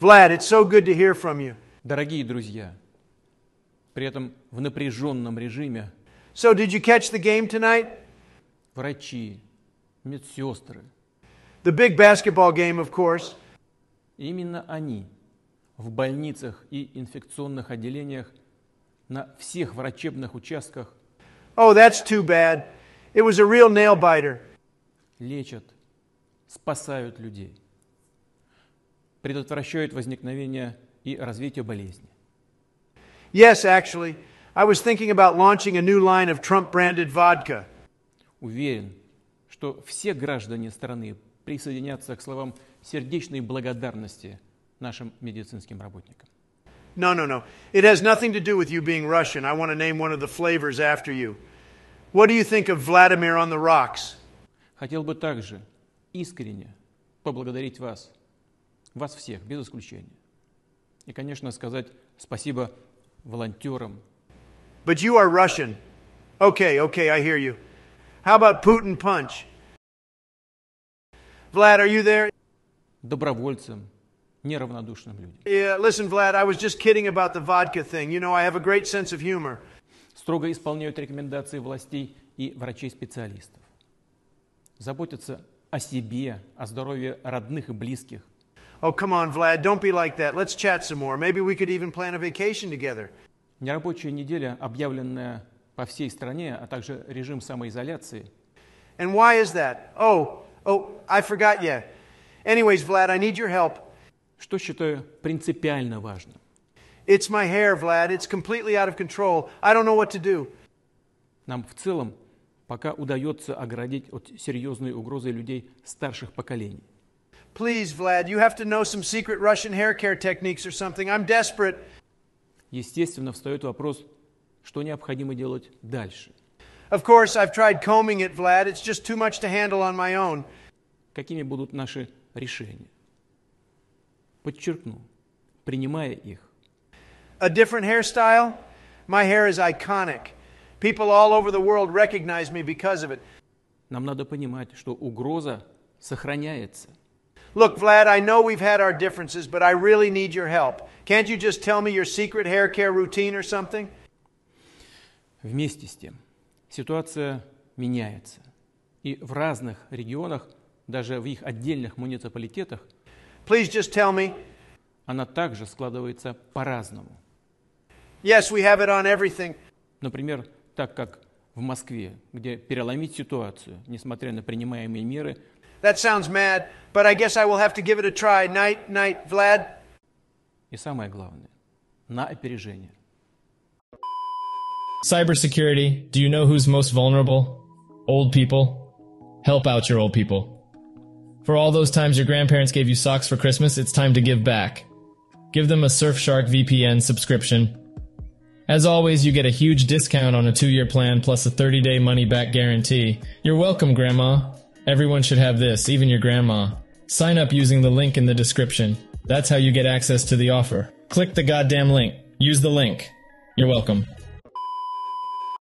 Vlad, it's so good to hear from you. Дорогие друзья, при этом в напряженном режиме So, did you catch the game tonight? врачи, медсестры, The big basketball game, of course. именно они в больницах и инфекционных отделениях на всех врачебных участках Oh, that's too bad. It was a real nail biter. лечат, спасают людей, Предотвращают возникновение и развитие болезни. Yes, actually. I was thinking about launching a new line of Trump branded vodka. Уверен, что все граждане страны присоединятся к словам сердечной благодарности нашим медицинским работникам. No, no, no. It has nothing to do with you being Russian. I want to name one of the flavors after you. What do you think of Vladimir on the rocks? Хотел бы также искренне поблагодарить вас, вас всех, без исключения. И, конечно, сказать спасибо волонтерам, But you are Russian. Okay, okay, I hear you. How about Putin Punch? Vlad, are you there? добровольцам, неравнодушным людям. Yeah, listen, Vlad, I was just kidding about the vodka thing. You know, I have a great sense of humor. Строго исполняют рекомендации властей и врачей-специалистов. Заботятся о себе, о здоровье родных и близких. Oh, come on, Vlad, don't be like that. Let's chat some more. Maybe we could even plan a vacation together. Нерабочая неделя, объявленная по всей стране, а также режим самоизоляции, And why is that? Oh, oh, I forgot you. Anyways, Vlad, I need your help. что считаю принципиально важным. It's my hair, Vlad. It's completely out of control. I don't know what to do. Нам в целом пока удается оградить от серьезной угрозы людей старших поколений. Please, Vlad, you have to know some secret Russian hair care techniques or something. I'm desperate. Естественно, встает вопрос, что необходимо делать дальше. Of course, I've tried combing it, Vlad. It's just too much to handle on my own. Какими будут наши решения? Подчеркну, принимая их, A different hairstyle? My hair is iconic. People all over the world recognize me because of it. нам надо понимать, что угроза сохраняется. Look, Vlad, I know we've had our differences, but I really need your help. Can't you just tell me your secret hair care routine or something? Вместе с тем, ситуация меняется. И в разных регионах, даже в их отдельных муниципалитетах, Please just tell me. она также складывается по-разному. Yes, we have it on everything. Например, так как в Москве, где переломить ситуацию, несмотря на принимаемые меры, That sounds mad, but I guess I will have to give it a try. Night, night, Vlad. и самое главное, на опережение. Cybersecurity. Do you know who's most vulnerable? Old people. Help out your old people. For all those times your grandparents gave you socks for Christmas, it's time to give back. Give them a Surfshark VPN subscription. As always, you get a huge discount on a two year plan plus a 30 day money back guarantee. You're welcome, Grandma. Everyone should have this, even your grandma. Sign up using the link in the description. That's how you get access to the offer. Click the goddamn link. Use the link. You're welcome.